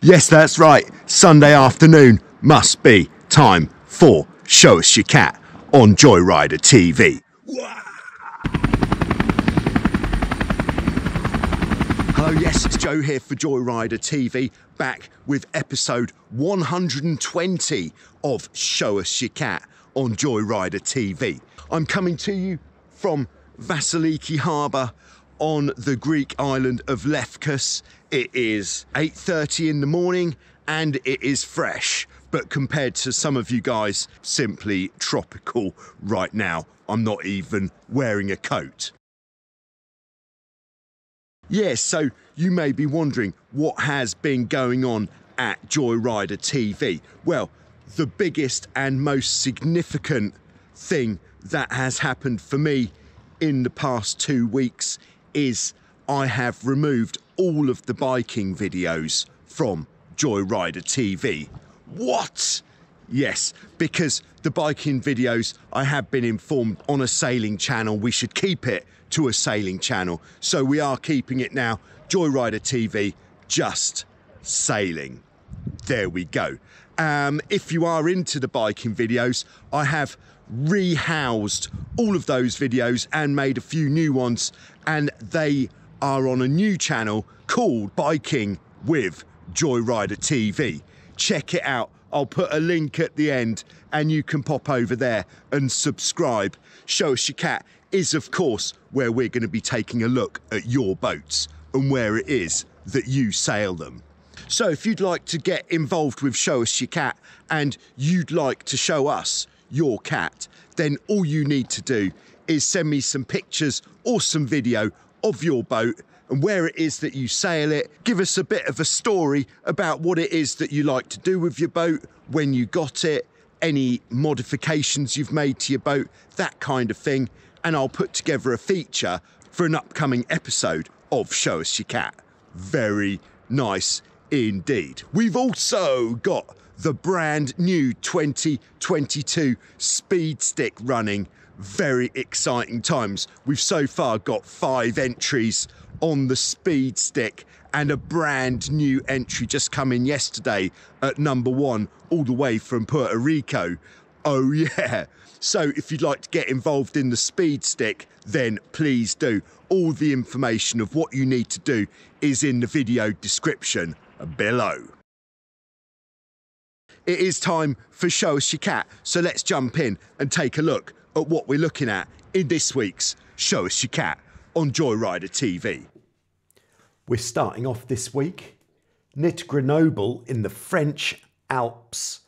Yes, that's right. Sunday afternoon must be time for Show Us Your Cat on Joyrider TV. Hello, yes, it's Joe here for Joyrider TV, back with episode 120 of Show Us Your Cat on Joyrider TV. I'm coming to you from Vasiliki Harbour on the Greek island of Lefkas. It is 8:30 in the morning and it is fresh, but compared to some of you guys, simply tropical right now. I'm not even wearing a coat. Yes, so you may be wondering what has been going on at Joyrider TV. Well, the biggest and most significant thing that has happened for me in the past two weeks is I have removed all of the biking videos from Joyrider TV. What? Yes, because the biking videos, I have been informed on a sailing channel, we should keep it to a sailing channel. So we are keeping it now. Joyrider TV, just sailing. There we go. Um, if you are into the biking videos, I have rehoused all of those videos and made a few new ones, and they are on a new channel called Biking with Joyrider TV. Check it out. I'll put a link at the end and you can pop over there and subscribe. Show Us Your Cat is, of course, where we're going to be taking a look at your boats and where it is that you sail them. So if you'd like to get involved with Show Us Your Cat and you'd like to show us your cat, then all you need to do is send me some pictures or some video of your boat and where it is that you sail it. Give us a bit of a story about what it is that you like to do with your boat, when you got it, any modifications you've made to your boat, that kind of thing. And I'll put together a feature for an upcoming episode of Show Us Your Cat. Very nice indeed. We've also got the brand new 2022 Speed Stick running. Very exciting times. We've so far got five entries on the speed stick and a brand new entry just come in yesterday at number one, all the way from Puerto Rico. Oh, yeah. So, if you'd like to get involved in the speed stick, then please do. All the information of what you need to do is in the video description below. It is time for Show Us Your Cat, so let's jump in and take a look at what we're looking at in this week's Show Us Your Cat on Joyrider TV. We're starting off this week near Grenoble in the French Alps.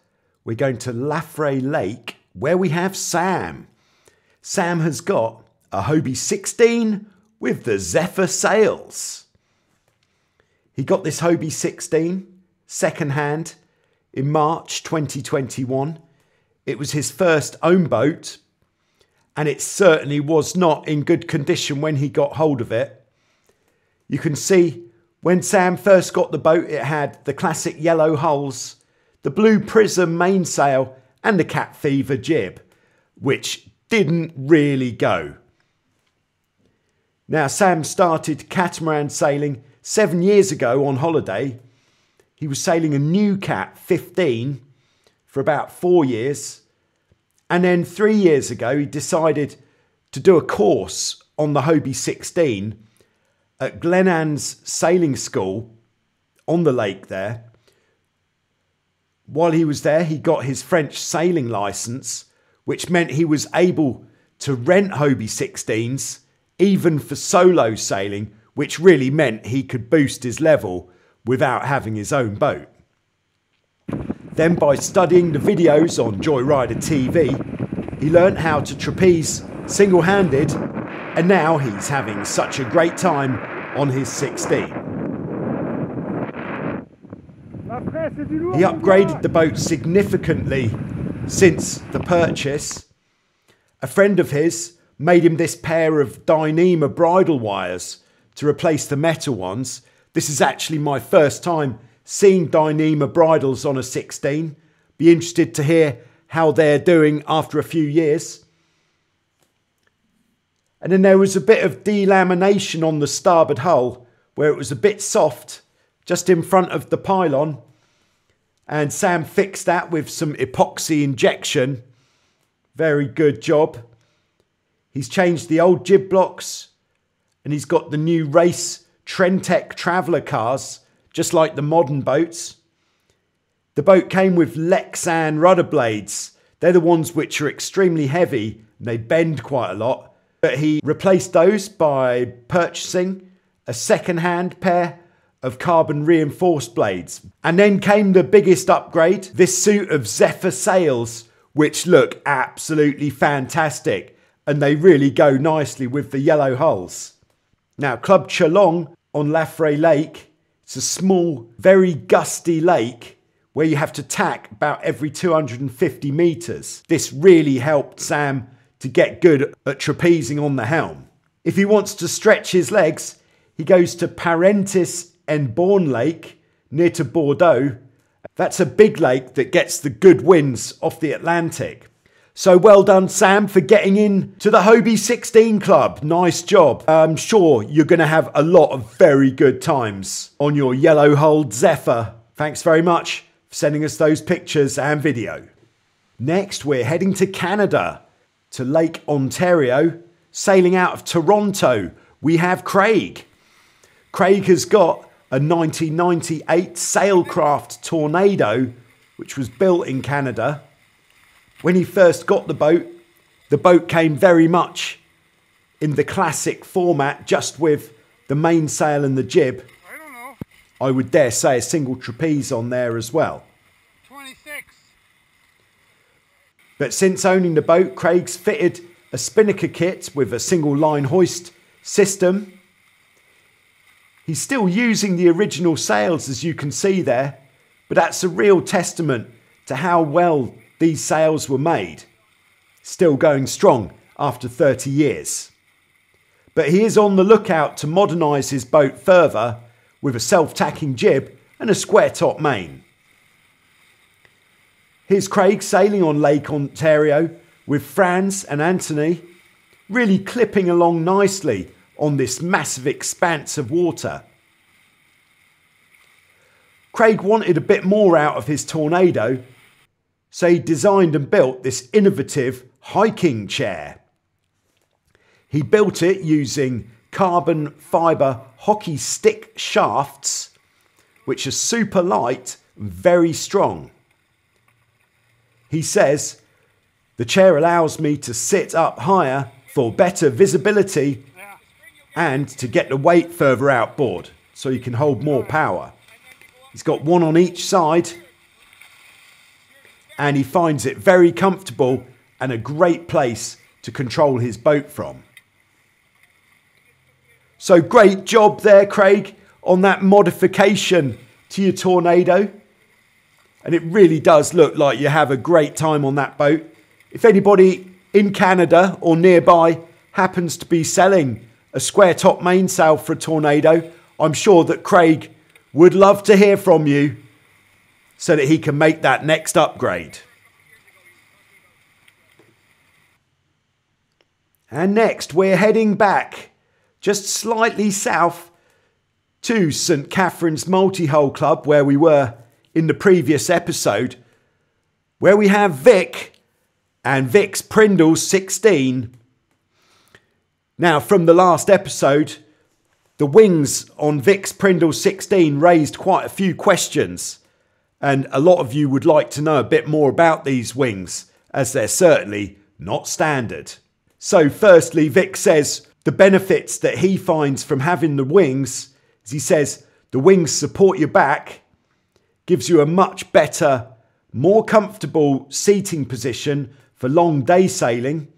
We're going to Laffrey Lake where we have Sam. Sam has got a Hobie 16 with the Zephyr sails. He got this Hobie 16 second hand in March 2021. It was his first own boat and it certainly was not in good condition when he got hold of it. You can see when Sam first got the boat, it had the classic yellow hulls, the blue prism mainsail, and the cat fever jib, which didn't really go. Now, Sam started catamaran sailing seven years ago on holiday. He was sailing a new cat 15 for about four years. And then three years ago, he decided to do a course on the Hobie 16 at Glenans Sailing School on the lake there. While he was there, he got his French sailing license, which meant he was able to rent Hobie 16s even for solo sailing, which really meant he could boost his level without having his own boat. Then, by studying the videos on Joyrider TV, he learnt how to trapeze single handed, and now he's having such a great time on his 16. He upgraded the boat significantly since the purchase. A friend of his made him this pair of Dyneema bridle wires to replace the metal ones. This is actually my first time seeing Dyneema bridles on a 16. Be interested to hear how they're doing after a few years. And then there was a bit of delamination on the starboard hull where it was a bit soft just in front of the pylon. And Sam fixed that with some epoxy injection. Very good job. He's changed the old jib blocks and he's got the new race Trentec traveller cars, just like the modern boats. The boat came with Lexan rudder blades. They're the ones which are extremely heavy and they bend quite a lot. But he replaced those by purchasing a second hand pair of carbon reinforced blades. And then came the biggest upgrade this suit of Zephyr sails, which look absolutely fantastic and they really go nicely with the yellow hulls. Now, Club Chalong on Laffrey Lake, it's a small, very gusty lake where you have to tack about every 250 metres. This really helped Sam to get good at trapezing on the helm. If he wants to stretch his legs, he goes to Parentis and Bourne Lake near to Bordeaux. That's a big lake that gets the good winds off the Atlantic. So well done, Sam, for getting in to the Hobie 16 Club. Nice job. I'm sure you're going to have a lot of very good times on your yellow hulled Zephyr. Thanks very much for sending us those pictures and video. Next, we're heading to Canada, to Lake Ontario. Sailing out of Toronto, we have Craig. Craig has got a 1998 Sailcraft Tornado, which was built in Canada. When he first got the boat, the boat came very much in the classic format, just with the mainsail and the jib. I don't know. I would dare say a single trapeze on there as well. 26. But since owning the boat, Craig's fitted a spinnaker kit with a single line hoist system. He's still using the original sails, as you can see there, but that's a real testament to how well these sails were made. Still going strong after 30 years. But he is on the lookout to modernise his boat further with a self tacking jib and a square top main. Here's Craig sailing on Lake Ontario with Franz and Anthony, really clipping along nicely on this massive expanse of water. Craig wanted a bit more out of his tornado so he designed and built this innovative hiking chair. He built it using carbon fibre hockey stick shafts, which are super light and very strong. He says, the chair allows me to sit up higher for better visibility and to get the weight further outboard so you can hold more power. He's got one on each side and he finds it very comfortable and a great place to control his boat from. So great job there, Craig, on that modification to your tornado. And it really does look like you have a great time on that boat. If anybody in Canada or nearby happens to be selling a square top mainsail for a tornado, I'm sure that Craig would love to hear from you so that he can make that next upgrade. And next, we're heading back just slightly south to St Catharines Multi Hole Club, where we were in the previous episode, where we have Vic and Vic's Prindle 16. Now, from the last episode, the wings on Vic's Prindle 16 raised quite a few questions, and a lot of you would like to know a bit more about these wings, as they're certainly not standard. So, firstly, Vic says the benefits that he finds from having the wings is he says the wings support your back, gives you a much better, more comfortable seating position for long day sailing.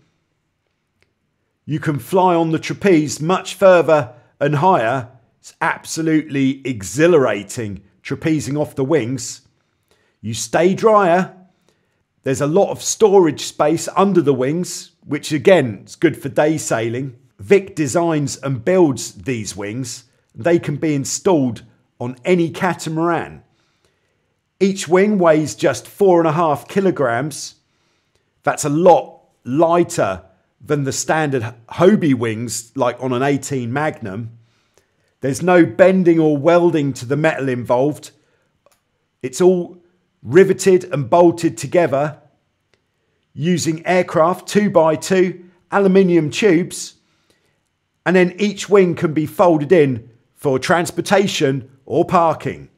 You can fly on the trapeze much further and higher. It's absolutely exhilarating trapezing off the wings. You stay drier. There's a lot of storage space under the wings, which again is good for day sailing. Vic designs and builds these wings. They can be installed on any catamaran. Each wing weighs just four and a half kilograms. That's a lot lighter than the standard Hobie wings, like on an 18 Magnum. There's no bending or welding to the metal involved. It's all riveted and bolted together using aircraft 2x2 aluminium tubes and then each wing can be folded in for transportation or parking.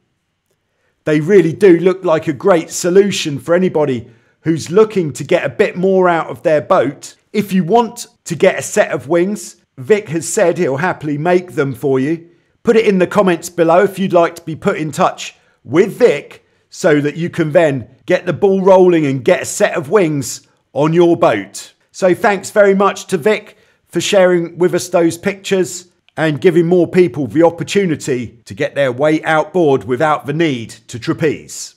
They really do look like a great solution for anybody who's looking to get a bit more out of their boat. If you want to get a set of wings, Vic has said he'll happily make them for you. Put it in the comments below if you'd like to be put in touch with Vic so that you can then get the ball rolling and get a set of wings on your boat. So thanks very much to Vic for sharing with us those pictures and giving more people the opportunity to get their way outboard without the need to trapeze.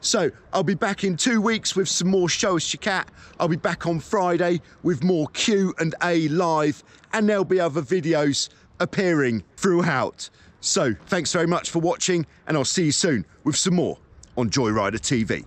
So I'll be back in two weeks with some more Show Us Your Cat. I'll be back on Friday with more Q and A live, and there'll be other videos appearing throughout. So thanks very much for watching, and I'll see you soon with some more on Joyrider TV.